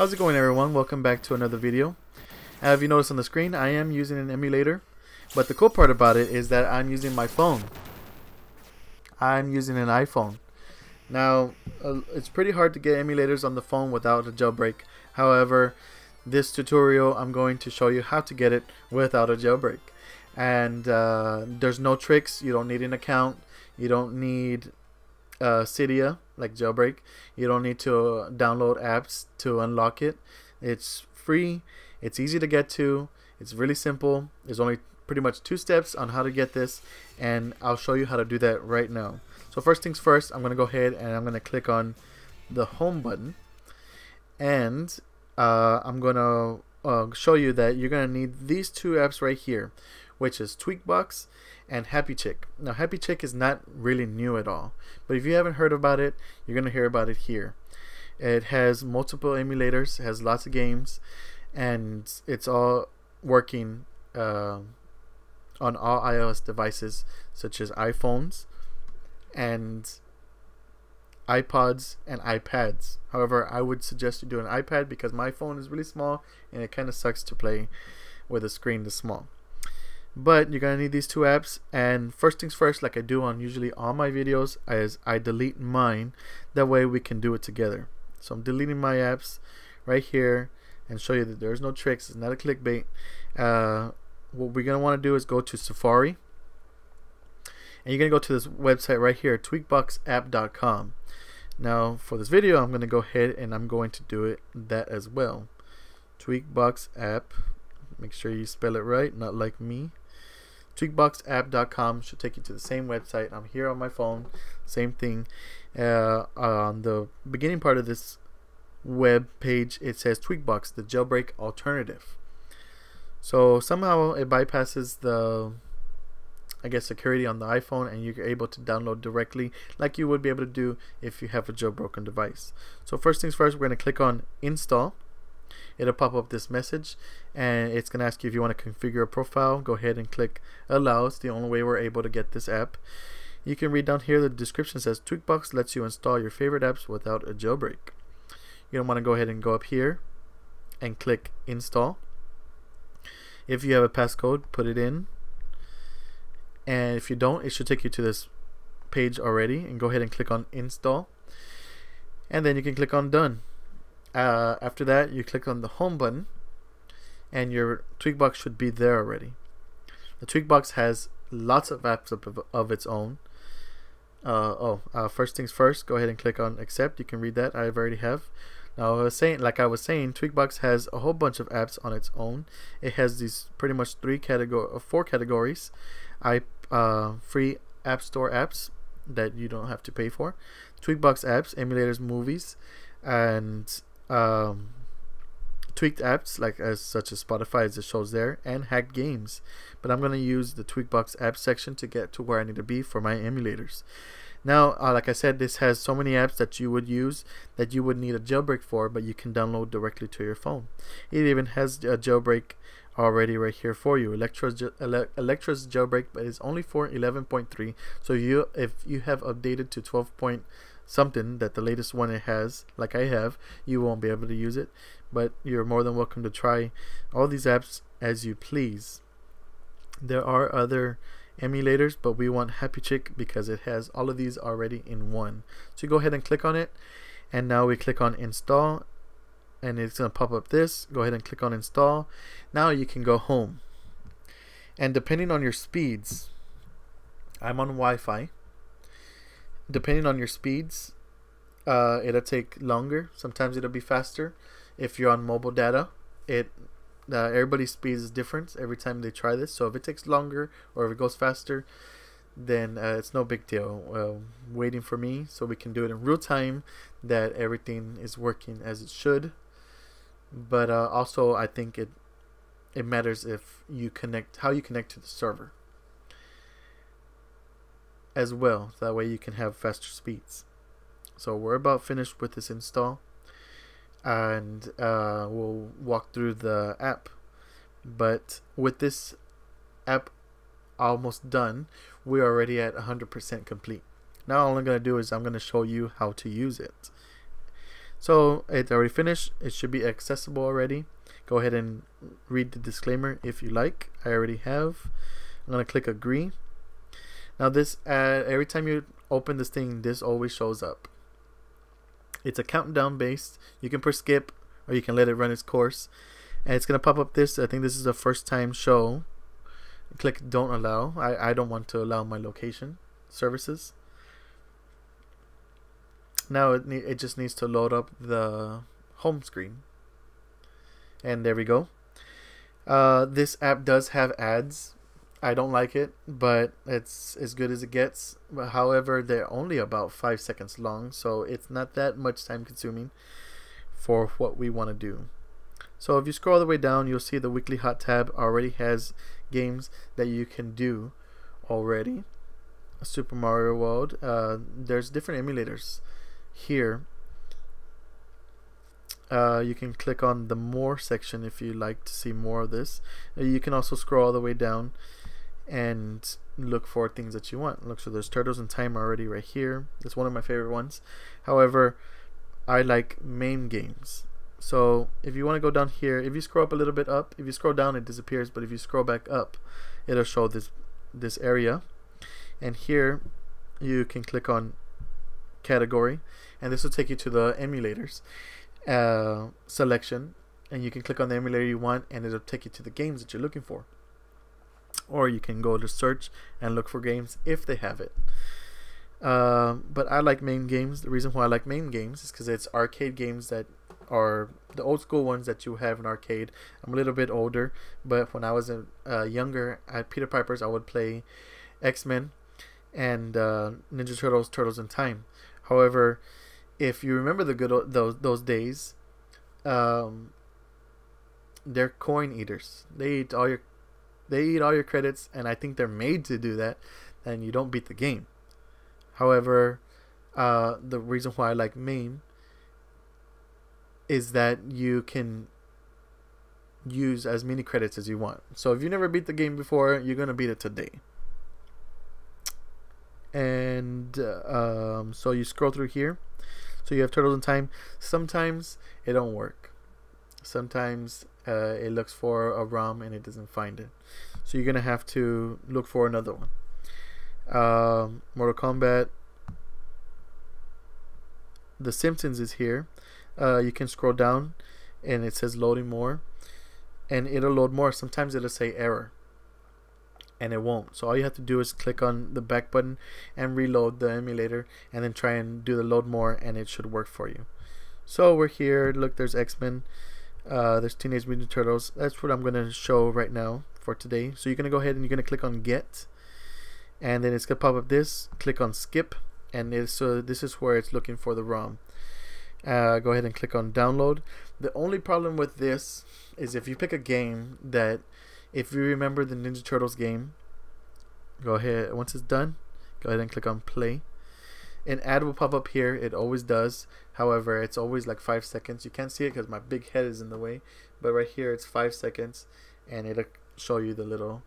How's it going everyone? Welcome back to another video. Have you noticed on the screen I am using an emulator but the cool part about it is that I'm using my phone. I'm using an iPhone. Now uh, it's pretty hard to get emulators on the phone without a jailbreak. However, this tutorial I'm going to show you how to get it without a jailbreak. And uh, there's no tricks. You don't need an account. You don't need uh, Cydia like jailbreak. You don't need to download apps to unlock it. It's free. It's easy to get to. It's really simple. There's only pretty much two steps on how to get this and I'll show you how to do that right now. So first things first, I'm going to go ahead and I'm going to click on the home button and uh, I'm going to uh, show you that you're going to need these two apps right here which is Tweakbox and Happy Chick. Now Happy Chick is not really new at all but if you haven't heard about it you're going to hear about it here. It has multiple emulators, has lots of games and it's all working uh, on all iOS devices such as iPhones and iPods and iPads. However, I would suggest you do an iPad because my phone is really small and it kind of sucks to play with a screen this small. But you're to need these two apps and first things first like I do on usually all my videos is I delete mine. That way we can do it together. So I'm deleting my apps right here and show you that there's no tricks. It's not a clickbait. Uh, what we're going to want to do is go to Safari and you're to go to this website right here tweakboxapp.com now for this video I'm going to go ahead and I'm going to do it that as well tweakbox app make sure you spell it right not like me tweakboxapp.com should take you to the same website I'm here on my phone same thing uh, on the beginning part of this web page it says tweakbox the jailbreak alternative so somehow it bypasses the I guess security on the iPhone and you're able to download directly like you would be able to do if you have a jailbroken device. So first things first we're going to click on install. It'll pop up this message and it's going to ask you if you want to configure a profile. Go ahead and click allow. It's the only way we're able to get this app. You can read down here the description says Tweakbox lets you install your favorite apps without a jailbreak. you don't want to go ahead and go up here and click install if you have a passcode put it in and if you don't it should take you to this page already and go ahead and click on install and then you can click on done uh, after that you click on the home button and your tweakbox should be there already. The tweakbox has lots of apps of, of its own. Uh, oh uh, first things first go ahead and click on accept. You can read that. I've already have. Now, I was saying, like I was saying, Tweakbox has a whole bunch of apps on its own. It has these pretty much three category, uh, four categories. I uh, free App Store apps that you don't have to pay for, Tweakbox apps, emulators, movies, and um, tweaked apps like as such as Spotify as it shows there, and hacked games. But I'm gonna use the Tweakbox app section to get to where I need to be for my emulators. Now, uh, like I said, this has so many apps that you would use that you would need a jailbreak for, but you can download directly to your phone. It even has a jailbreak already right here for you. Electra's, Electra's jailbreak, but it's only for 11.3. So you, if you have updated to 12 point something that the latest one it has, like I have, you won't be able to use it. But you're more than welcome to try all these apps as you please. There are other emulators but we want Happy Chick because it has all of these already in one. So go ahead and click on it. And now we click on install. And it's gonna pop up this. Go ahead and click on install. Now you can go home. And depending on your speeds I'm on Wi-Fi depending on your speeds uh, it'll take longer sometimes it'll be faster if you're on mobile data it uh, everybody's speed is different every time they try this. So if it takes longer or if it goes faster, then uh, it's no big deal. Uh, waiting for me so we can do it in real time that everything is working as it should. But uh, also, I think it it matters if you connect how you connect to the server as well. That way you can have faster speeds. So we're about finished with this install and uh, we'll walk through the app. But with this app almost done, we're already at 100% complete. Now all I'm going to do is I'm going to show you how to use it. So it's already finished. It should be accessible already. Go ahead and read the disclaimer if you like. I already have. I'm gonna click agree. Now this uh, every time you open this thing, this always shows up. It's a countdown based. You can press skip or you can let it run its course. And it's gonna pop up this. I think this is a first time show. Click don't allow. I, I don't want to allow my location services. Now it, it just needs to load up the home screen. And there we go. Uh, this app does have ads. I don't like it, but it's as good as it gets. However, they're only about five seconds long, so it's not that much time consuming for what we want to do. So if you scroll all the way down, you'll see the weekly hot tab already has games that you can do already. Super Mario World. Uh, there's different emulators here. Uh, you can click on the more section if you like to see more of this. Uh, you can also scroll all the way down and look for things that you want. Look, so there's Turtles in Time already right here. It's one of my favorite ones. However, I like MAME games. So if you want to go down here, if you scroll up a little bit up, if you scroll down it disappears, but if you scroll back up, it'll show this this area. And here you can click on category and this will take you to the emulators uh, selection and you can click on the emulator you want and it'll take you to the games that you're looking for or you can go to search and look for games if they have it. Uh, but I like MAME games. The reason why I like MAME games is because it's arcade games that are the old school ones that you have in arcade. I'm a little bit older but when I was uh, younger at Peter Piper's I would play X-Men and uh, Ninja Turtles Turtles in Time. However if you remember the good those those days, um, they're coin eaters. They eat all your they eat all your credits, and I think they're made to do that. And you don't beat the game. However, uh, the reason why I like MAME is that you can use as many credits as you want. So if you never beat the game before, you're gonna beat it today. And uh, um, so you scroll through here so you have turtles in time. Sometimes it don't work. Sometimes uh, it looks for a ROM and it doesn't find it. So you're gonna have to look for another one. Um, Mortal Kombat. The Simpsons is here. Uh, you can scroll down, and it says loading more, and it'll load more. Sometimes it'll say error and it won't. So all you have to do is click on the back button and reload the emulator and then try and do the load more and it should work for you. So we're here. Look, there's X-Men. Uh, there's Teenage Mutant Turtles. That's what I'm going to show right now for today. So you're going to go ahead and you're going to click on Get. And then it's going to pop up this. Click on Skip. And so this is where it's looking for the ROM. Uh, go ahead and click on Download. The only problem with this is if you pick a game that if you remember the Ninja Turtles game, go ahead. Once it's done, go ahead and click on play. An ad will pop up here. It always does. However, it's always like five seconds. You can't see it because my big head is in the way. But right here, it's five seconds, and it'll show you the little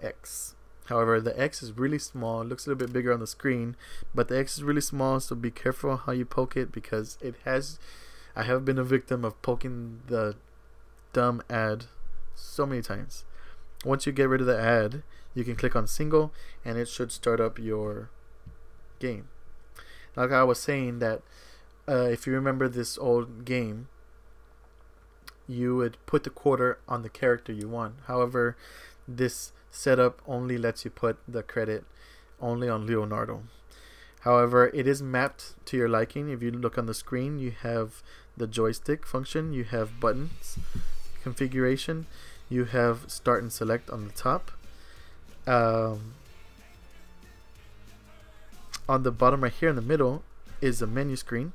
X. However, the X is really small. It looks a little bit bigger on the screen, but the X is really small. So be careful how you poke it because it has. I have been a victim of poking the dumb ad so many times. Once you get rid of the ad, you can click on single and it should start up your game. Like I was saying that uh, if you remember this old game, you would put the quarter on the character you want. However, this setup only lets you put the credit only on Leonardo. However, it is mapped to your liking. If you look on the screen, you have the joystick function, you have buttons, configuration, you have start and select on the top. Um, on the bottom right here in the middle is a menu screen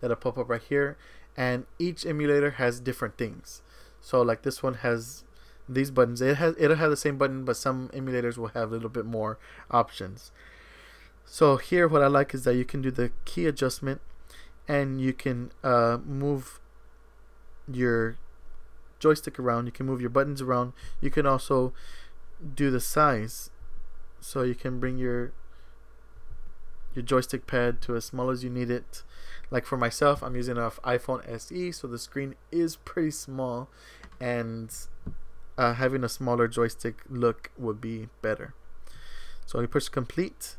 that'll pop up right here and each emulator has different things so like this one has these buttons it has it'll have the same button but some emulators will have a little bit more options so here what I like is that you can do the key adjustment and you can uh, move your joystick around. You can move your buttons around. You can also do the size. So you can bring your your joystick pad to as small as you need it. like for myself I'm using an iPhone SE so the screen is pretty small and uh, having a smaller joystick look would be better. So you push complete.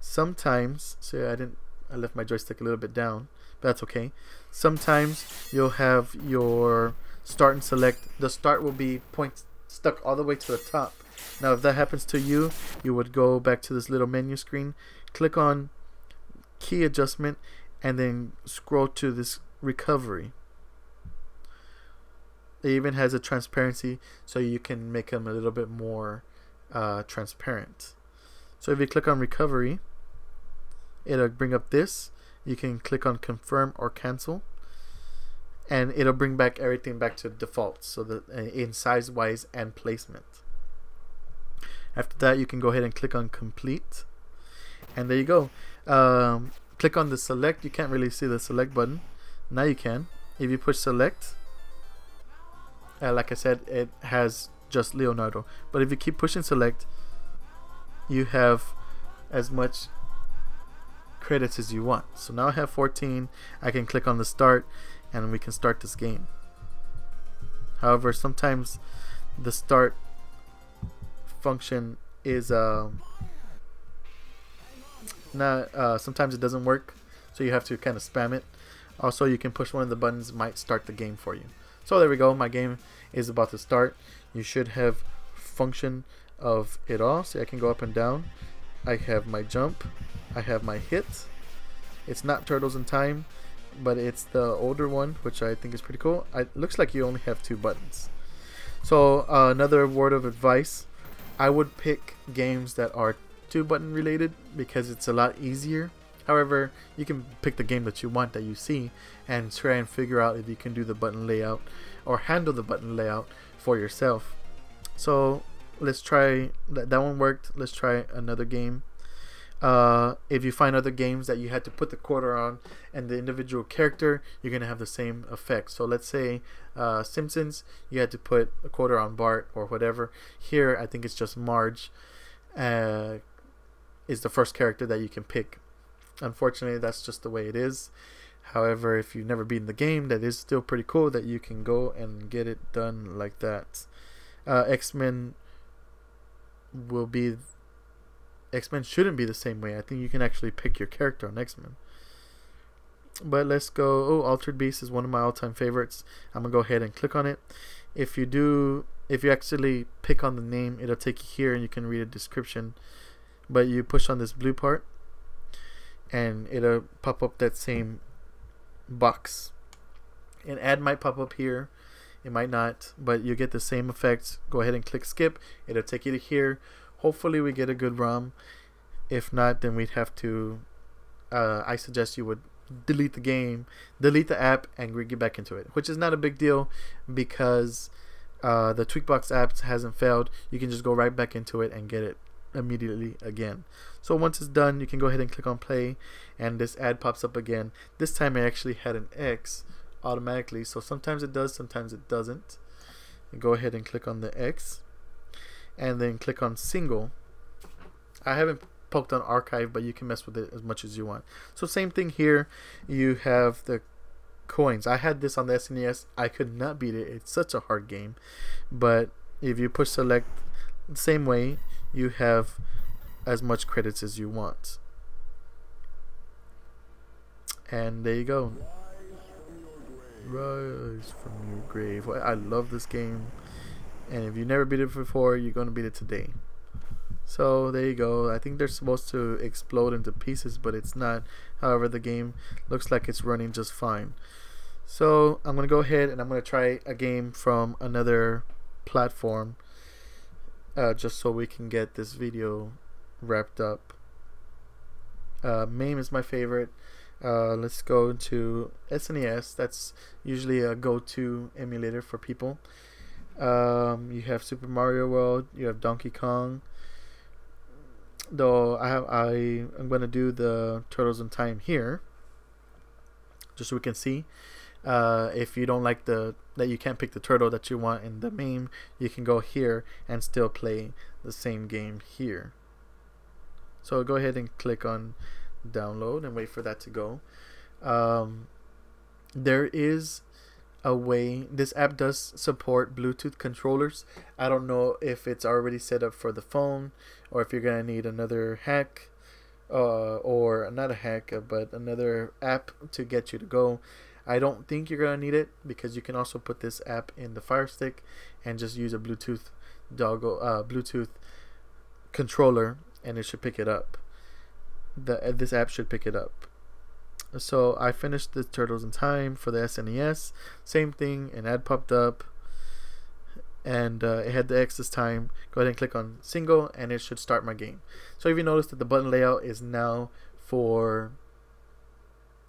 Sometimes so I didn't I left my joystick a little bit down but that's okay. Sometimes you'll have your start and select. The start will be point stuck all the way to the top. Now if that happens to you you would go back to this little menu screen click on key adjustment and then scroll to this recovery. It even has a transparency so you can make them a little bit more uh, transparent. So if you click on recovery it'll bring up this. You can click on confirm or cancel and it'll bring back everything back to default so that uh, in size wise and placement. After that you can go ahead and click on complete and there you go um, click on the select. You can't really see the select button. Now you can. If you push select uh, like I said it has just Leonardo. But if you keep pushing select you have as much credits as you want. So now I have 14 I can click on the start and we can start this game. However sometimes the start function is um, not uh, sometimes it doesn't work so you have to kind of spam it. Also you can push one of the buttons might start the game for you. So there we go my game is about to start. You should have function of it all. So I can go up and down. I have my jump. I have my hit. It's not turtles in time but it's the older one which I think is pretty cool. It looks like you only have two buttons. So uh, another word of advice. I would pick games that are two button related because it's a lot easier. However, you can pick the game that you want that you see and try and figure out if you can do the button layout or handle the button layout for yourself. So let's try that. That one worked. Let's try another game. Uh, if you find other games that you had to put the quarter on and the individual character, you're gonna have the same effect. So let's say uh, Simpsons, you had to put a quarter on Bart or whatever. Here, I think it's just Marge. Uh, is the first character that you can pick. Unfortunately, that's just the way it is. However, if you've never beaten the game, that is still pretty cool that you can go and get it done like that. Uh, X Men will be. X Men shouldn't be the same way. I think you can actually pick your character on X Men. But let's go. Oh, Altered Beast is one of my all time favorites. I'm going to go ahead and click on it. If you do, if you actually pick on the name, it'll take you here and you can read a description but you push on this blue part and it'll pop up that same box. An ad might pop up here it might not but you get the same effects. Go ahead and click skip it'll take you to here. Hopefully we get a good ROM. If not then we'd have to uh, I suggest you would delete the game delete the app and get back into it which is not a big deal because uh, the Tweakbox app hasn't failed. You can just go right back into it and get it immediately again. So once it's done, you can go ahead and click on play and this ad pops up again. This time I actually had an X automatically. So sometimes it does, sometimes it doesn't. You go ahead and click on the X and then click on single. I haven't poked on archive, but you can mess with it as much as you want. So same thing here. You have the coins. I had this on the SNES. I could not beat it. It's such a hard game. But if you push select the same way, you have as much credits as you want. And there you go. Rise from your grave. I love this game. And if you never beat it before, you're going to beat it today. So there you go. I think they're supposed to explode into pieces, but it's not. However, the game looks like it's running just fine. So I'm going to go ahead and I'm going to try a game from another platform uh, just so we can get this video wrapped up. Uh, MAME is my favorite. Uh, let's go to SNES. That's usually a go-to emulator for people. Um, you have Super Mario World. You have Donkey Kong. Though I have, I am gonna do the Turtles in Time here, just so we can see. Uh, if you don't like the that you can't pick the turtle that you want in the MAME, you can go here and still play the same game here. So go ahead and click on download and wait for that to go. Um, there is a way this app does support bluetooth controllers i don't know if it's already set up for the phone or if you're gonna need another hack uh, or not a hack uh, but another app to get you to go i don't think you're gonna need it because you can also put this app in the fire stick and just use a bluetooth dongle uh, bluetooth controller and it should pick it up the uh, this app should pick it up so I finished the Turtles in Time for the SNES. Same thing, an ad popped up, and uh, it had the X this time. Go ahead and click on single, and it should start my game. So if you notice that the button layout is now for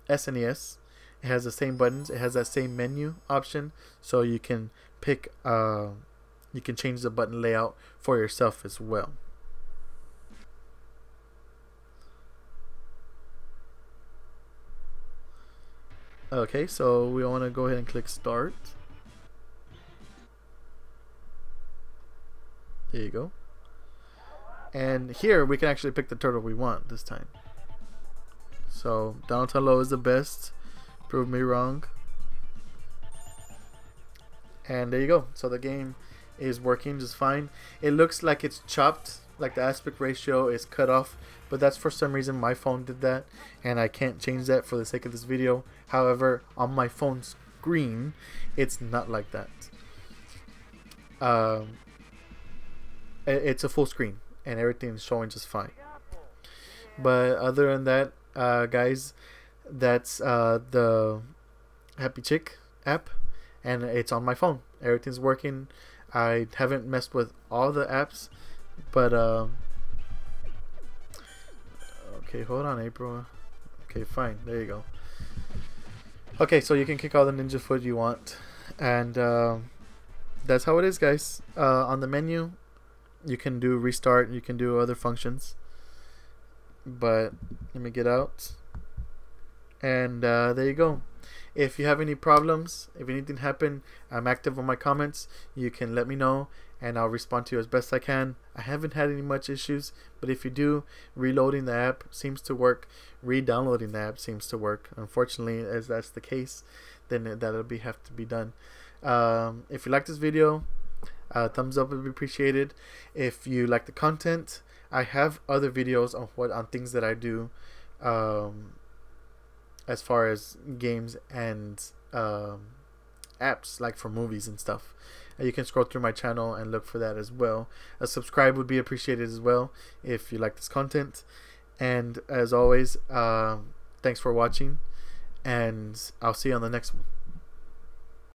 SNES, it has the same buttons. It has that same menu option, so you can pick. Uh, you can change the button layout for yourself as well. Okay, so we want to go ahead and click start. There you go. And here we can actually pick the turtle we want this time. So Donatello is the best. Prove me wrong. And there you go. So the game is working just fine. It looks like it's chopped, like the aspect ratio is cut off but that's for some reason my phone did that and I can't change that for the sake of this video however on my phone screen it's not like that um, it's a full screen and everything's showing just fine but other than that uh, guys that's uh, the happy chick app and it's on my phone everything's working I haven't messed with all the apps but uh, Okay, hold on, April. Okay, fine. There you go. Okay, so you can kick all the ninja foot you want. And uh, that's how it is, guys. Uh, on the menu, you can do restart. You can do other functions. But let me get out. And uh, there you go. If you have any problems, if anything happened, I'm active on my comments. You can let me know and I'll respond to you as best I can. I haven't had any much issues, but if you do, reloading the app seems to work. Re-downloading the app seems to work. Unfortunately, as that's the case, then that'll be have to be done. Um, if you like this video, uh, thumbs up would be appreciated. If you like the content, I have other videos on what on things that I do, um, as far as games and um, apps like for movies and stuff you can scroll through my channel and look for that as well. A subscribe would be appreciated as well if you like this content. And as always, uh, thanks for watching, and I'll see you on the next one.